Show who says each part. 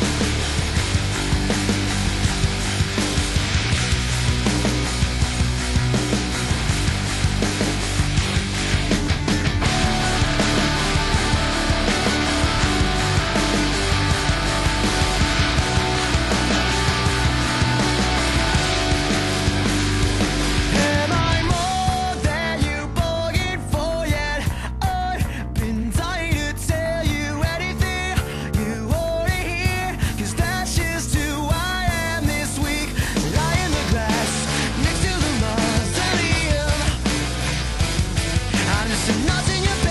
Speaker 1: Bye. nothing